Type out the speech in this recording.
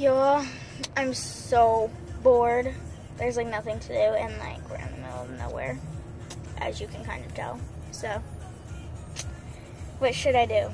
Y'all, I'm so bored. There's like nothing to do and like we're in the middle of nowhere, as you can kind of tell. So, what should I do?